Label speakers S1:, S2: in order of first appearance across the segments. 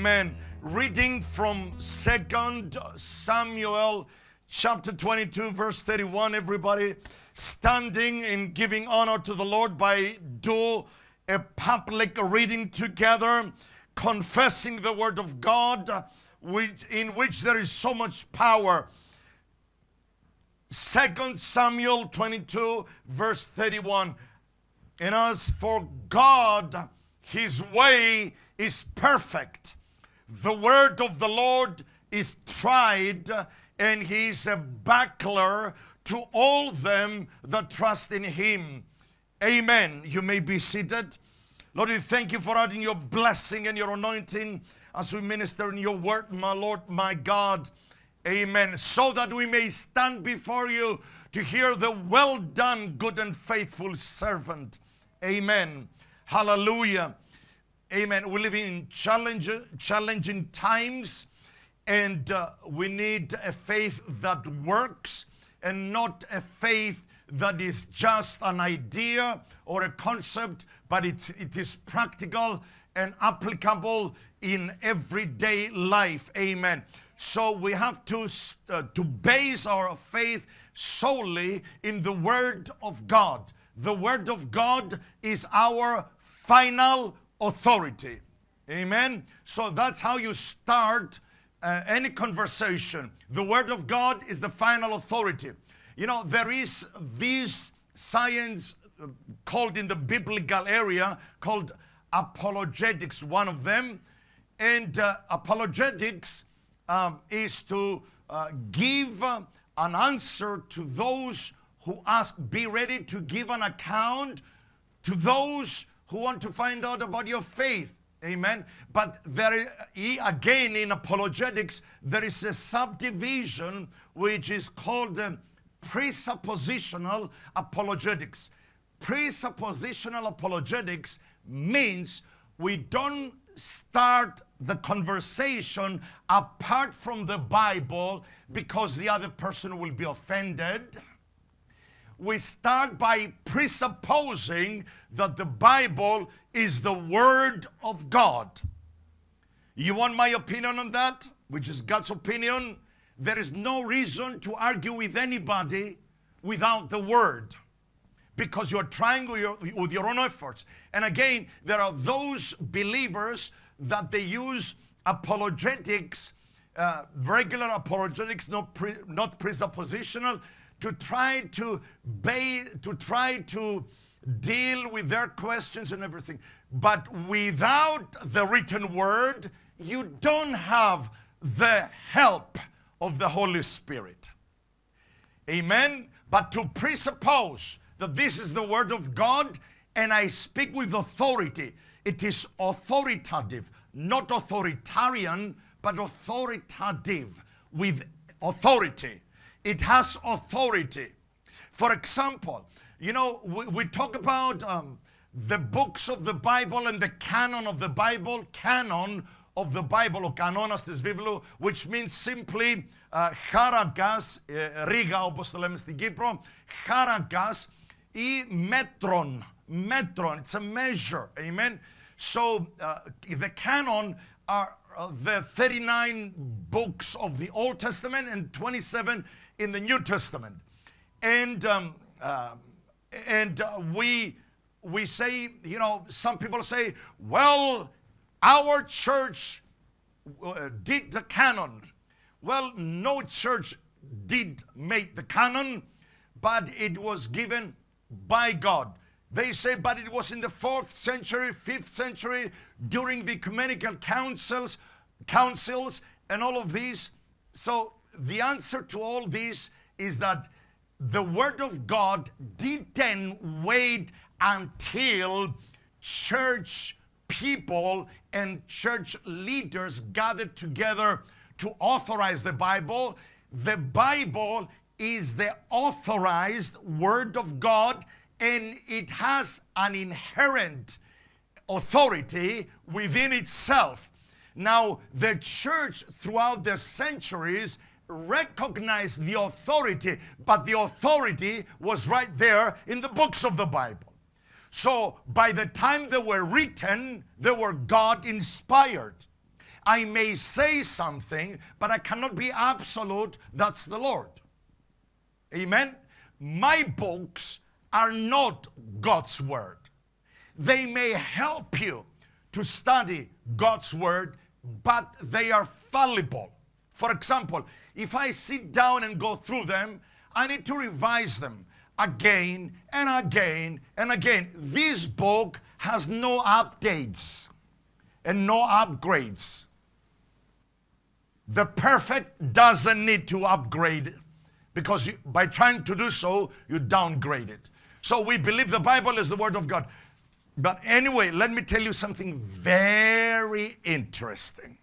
S1: Amen. Reading from Second Samuel chapter 22 verse 31 everybody. Standing and giving honor to the Lord by do a public reading together confessing the word of God which, in which there is so much power. Second Samuel 22 verse 31 and as for God his way is perfect the word of the Lord is tried and he is a buckler to all them that trust in him. Amen. You may be seated. Lord, we thank you for adding your blessing and your anointing as we minister in your word, my Lord, my God. Amen. So that we may stand before you to hear the well done, good and faithful servant. Amen. Hallelujah. Amen. We live in challenge, challenging times, and uh, we need a faith that works and not a faith that is just an idea or a concept, but it's, it is practical and applicable in everyday life. Amen. So we have to, uh, to base our faith solely in the Word of God. The Word of God is our final authority. Amen. So that's how you start uh, any conversation. The Word of God is the final authority. You know, there is this science uh, called in the biblical area called apologetics, one of them. And uh, apologetics um, is to uh, give uh, an answer to those who ask, be ready to give an account to those who want to find out about your faith. Amen. But there, again, in apologetics, there is a subdivision which is called presuppositional apologetics. Presuppositional apologetics means we don't start the conversation apart from the Bible because the other person will be offended we start by presupposing that the Bible is the Word of God. You want my opinion on that, which is God's opinion? There is no reason to argue with anybody without the Word because you're trying with your, with your own efforts. And again, there are those believers that they use apologetics, uh, regular apologetics, not, pre, not presuppositional, to try to to try to deal with their questions and everything. But without the written word, you don't have the help of the Holy Spirit. Amen. But to presuppose that this is the word of God and I speak with authority, it is authoritative, not authoritarian, but authoritative with authority. It has authority. For example, you know, we, we talk about um, the books of the Bible and the canon of the Bible, canon of the Bible, ο κανόνας της βίβλου, which means simply uh, χάραγκας, uh, ρίγα όπως το λέμε στην Κύπρο, χάραγκας ή μέτρον, μέτρον, it's a measure, amen. So uh, the canon are uh, the 39 books of the Old Testament and 27 in the New Testament. And, um, uh, and uh, we, we say, you know, some people say, well, our church uh, did the canon. Well, no church did make the canon, but it was given by God. They say, but it was in the fourth century, fifth century, during the ecumenical councils, councils, and all of these. So the answer to all this is that the Word of God didn't wait until church people and church leaders gathered together to authorize the Bible. The Bible is the authorized Word of God and it has an inherent authority within itself. Now, the church throughout the centuries recognized the authority, but the authority was right there in the books of the Bible. So by the time they were written, they were God inspired. I may say something, but I cannot be absolute. That's the Lord. Amen. My books are not God's word. They may help you to study God's word, but they are fallible. For example, if I sit down and go through them, I need to revise them again and again and again. This book has no updates and no upgrades. The perfect doesn't need to upgrade because you, by trying to do so, you downgrade it. So we believe the Bible is the Word of God. But anyway, let me tell you something very interesting.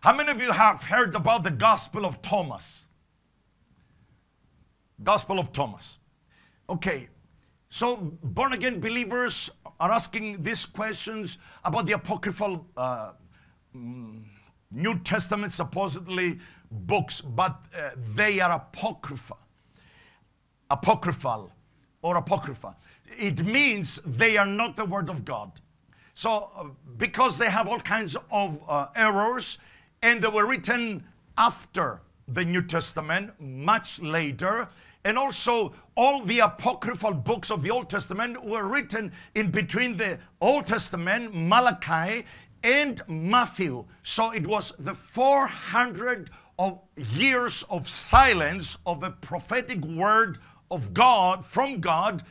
S1: How many of you have heard about the Gospel of Thomas? Gospel of Thomas. Okay, so born again believers are asking these questions about the apocryphal uh, New Testament, supposedly books, but uh, they are apocrypha, apocryphal or apocrypha. It means they are not the Word of God. So, uh, because they have all kinds of uh, errors, and they were written after the New Testament, much later, and also all the apocryphal books of the Old Testament were written in between the Old Testament, Malachi, and Matthew. So it was the 400 of years of silence of a prophetic word of God from God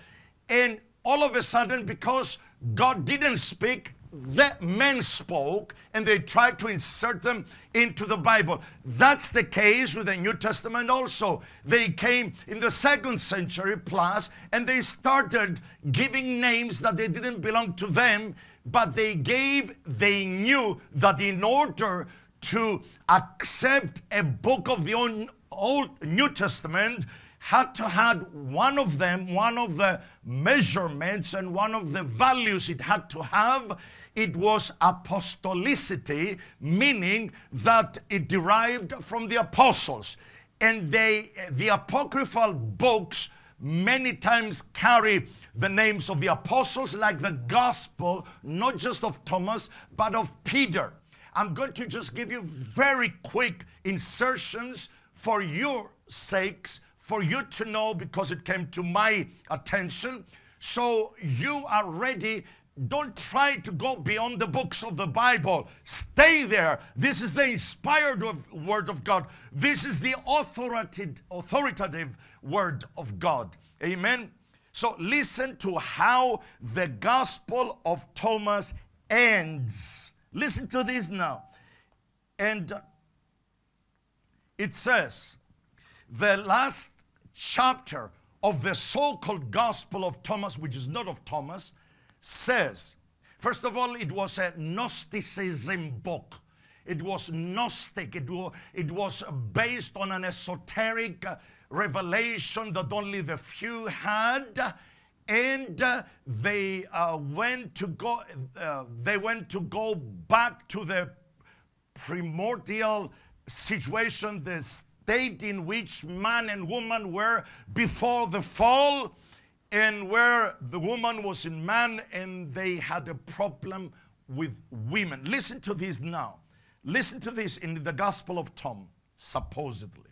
S1: and all of a sudden because God didn't speak that men spoke and they tried to insert them into the Bible. That's the case with the New Testament also. They came in the second century plus and they started giving names that they didn't belong to them, but they gave, they knew that in order to accept a book of the Old New Testament, had to have one of them, one of the measurements and one of the values it had to have. It was apostolicity, meaning that it derived from the apostles. And they, the apocryphal books many times carry the names of the apostles, like the gospel, not just of Thomas, but of Peter. I'm going to just give you very quick insertions for your sakes for you to know because it came to my attention. So you are ready. Don't try to go beyond the books of the Bible. Stay there. This is the inspired word of God. This is the authoritative, authoritative word of God. Amen. So listen to how the Gospel of Thomas ends. Listen to this now. And it says, the last chapter of the so called Gospel of Thomas, which is not of Thomas, says, first of all, it was a Gnosticism book. It was Gnostic. It was, it was based on an esoteric revelation that only the few had. And uh, they uh, went to go. Uh, they went to go back to the primordial situation, the state in which man and woman were before the fall, and where the woman was in man and they had a problem with women. Listen to this now. Listen to this in the Gospel of Tom, supposedly.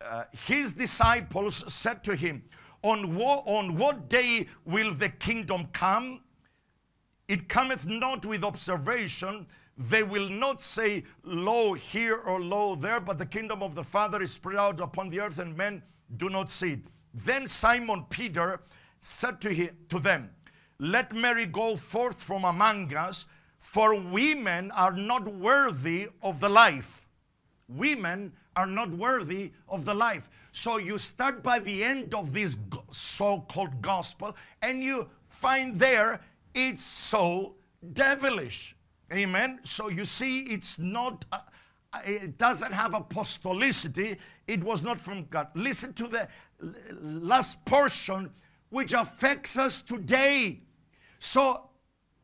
S1: Uh, his disciples said to him, on what, on what day will the kingdom come? It cometh not with observation, they will not say, Lo here or lo there, but the kingdom of the Father is spread out upon the earth, and men do not see it. Then Simon Peter said to, him, to them, Let Mary go forth from among us, for women are not worthy of the life. Women are not worthy of the life. So you start by the end of this so called gospel, and you find there it's so devilish. Amen. So you see, it's not, uh, uh, it doesn't have apostolicity. It was not from God. Listen to the last portion, which affects us today. So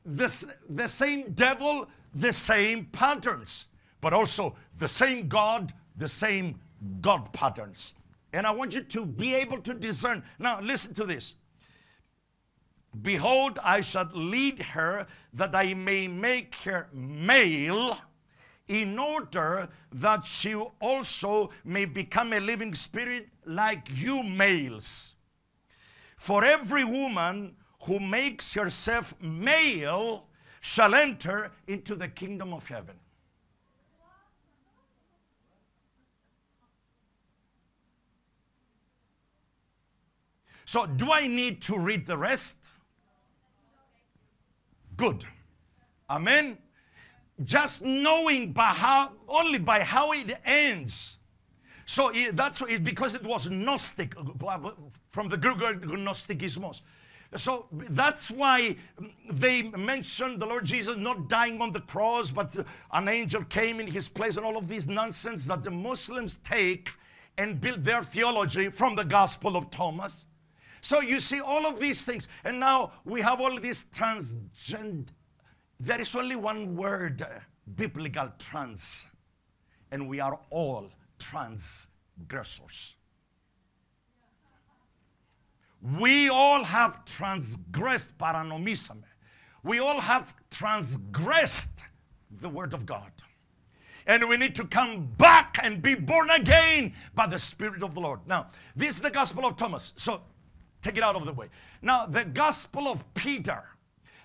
S1: this, the same devil, the same patterns, but also the same God, the same God patterns. And I want you to be able to discern. Now, listen to this. Behold, I shall lead her that I may make her male, in order that she also may become a living spirit like you males. For every woman who makes herself male shall enter into the kingdom of heaven. So, do I need to read the rest? Good. Amen. Just knowing by how, only by how it ends. So it, that's it, because it was Gnostic, from the Greek Gnosticismos. So that's why they mentioned the Lord Jesus not dying on the cross, but an angel came in his place, and all of this nonsense that the Muslims take and build their theology from the Gospel of Thomas. So you see all of these things, and now we have all these transgender. There is only one word, biblical trans, and we are all transgressors. We all have transgressed paranomizame. We all have transgressed the word of God. And we need to come back and be born again by the Spirit of the Lord. Now, this is the Gospel of Thomas. So Take it out of the way. Now, the Gospel of Peter,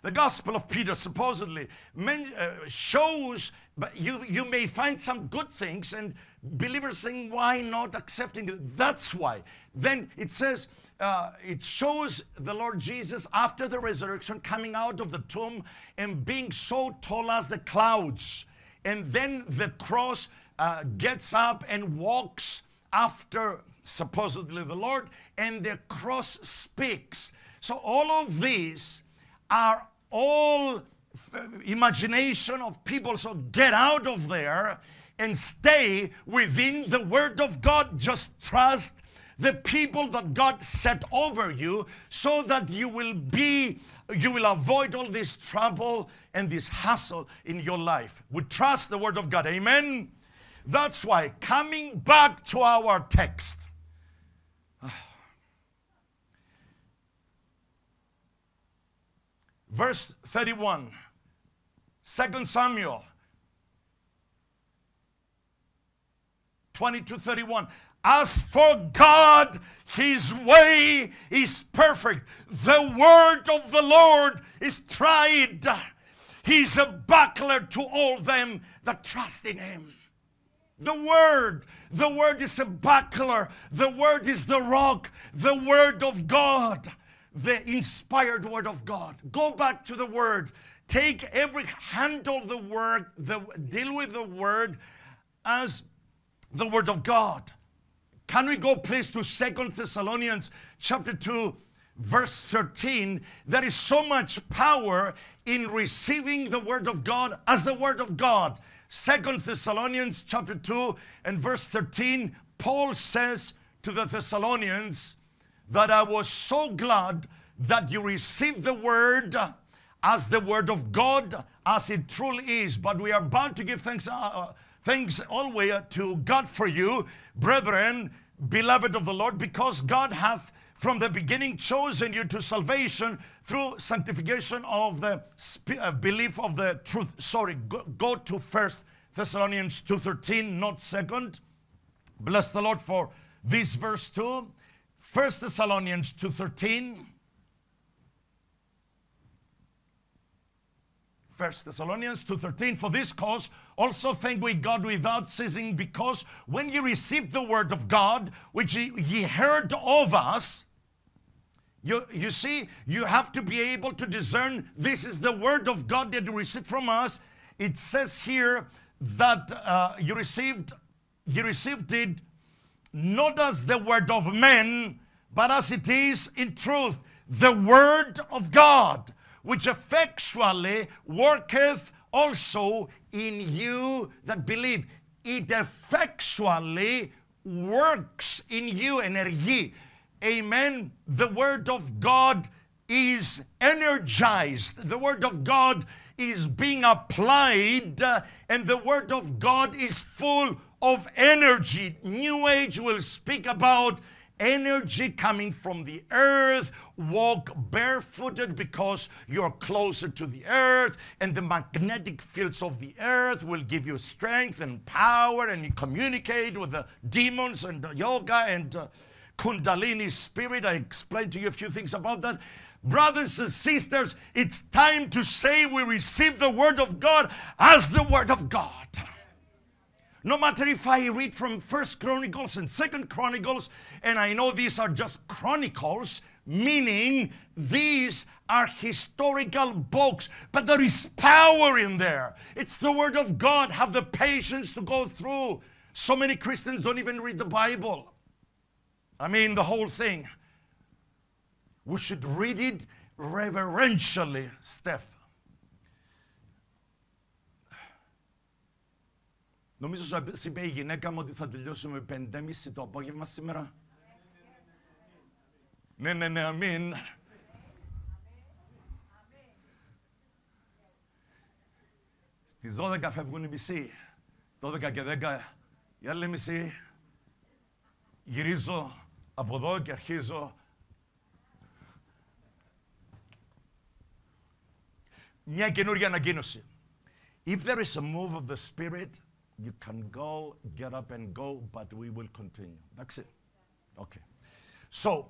S1: the Gospel of Peter supposedly men, uh, shows, but you, you may find some good things, and believers saying, why not accepting it? That's why. Then it says, uh, it shows the Lord Jesus after the resurrection coming out of the tomb and being so tall as the clouds. And then the cross uh, gets up and walks after supposedly the Lord, and the cross speaks. So all of these are all imagination of people. So get out of there and stay within the Word of God. Just trust the people that God set over you so that you will be, you will avoid all this trouble and this hassle in your life. We trust the Word of God. Amen. That's why coming back to our text, Verse 31, 2 Samuel 22 31. As for God, his way is perfect. The word of the Lord is tried. He's a buckler to all them that trust in him. The word, the word is a buckler. The word is the rock. The word of God the inspired word of God. Go back to the word. Take every handle the word, the, deal with the word as the word of God. Can we go please to Second Thessalonians chapter 2 verse 13 there is so much power in receiving the word of God as the word of God. Second Thessalonians chapter 2 and verse 13 Paul says to the Thessalonians that I was so glad that you received the word as the word of God as it truly is. But we are bound to give thanks, uh, uh thanks always to God for you, brethren, beloved of the Lord, because God hath from the beginning chosen you to salvation through sanctification of the uh, belief of the truth. Sorry, go, go to First Thessalonians 2.13, not second. Bless the Lord for this verse too. First Thessalonians 2.13. First Thessalonians 2.13, for this cause also thank we God without ceasing, because when ye received the word of God, which ye, heard of us, you, you see, you have to be able to discern this is the word of God that you received from us. It says here that uh, you received you received it not as the word of men, but as it is in truth, the word of God, which effectually worketh also in you that believe. It effectually works in you, energy. Amen. The word of God is energized. The word of God is being applied, uh, and the word of God is full of energy. New Age will speak about energy coming from the earth. Walk barefooted because you're closer to the earth, and the magnetic fields of the earth will give you strength and power, and you communicate with the demons and the yoga and uh, Kundalini spirit. I explained to you a few things about that. Brothers and sisters, it's time to say we receive the Word of God as the Word of God. No matter if I read from First Chronicles and Second Chronicles, and I know these are just chronicles, meaning these are historical books, but there is power in there. It's the Word of God. Have the patience to go through. So many Christians don't even read the Bible. I mean, the whole thing. We should read it reverentially, Steph. Νομίζω σας είπε η γυναίκα μου ότι θα τελειώσουμε 5.30 το απόγευμα σήμερα. Ναι, ναι, ναι, αμήν. Στις 12 φεύγουν οι μισοί. 12 και 10 η άλλη μισή. Γυρίζω από εδώ και αρχίζω. Μια καινούργια ανακοίνωση. If there is a move of the Spirit, you can go, get up and go, but we will continue. That's it. Okay. So,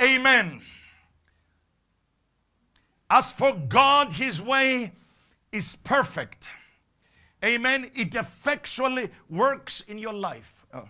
S1: amen. As for God, his way is perfect. Amen. It effectually works in your life. Oh.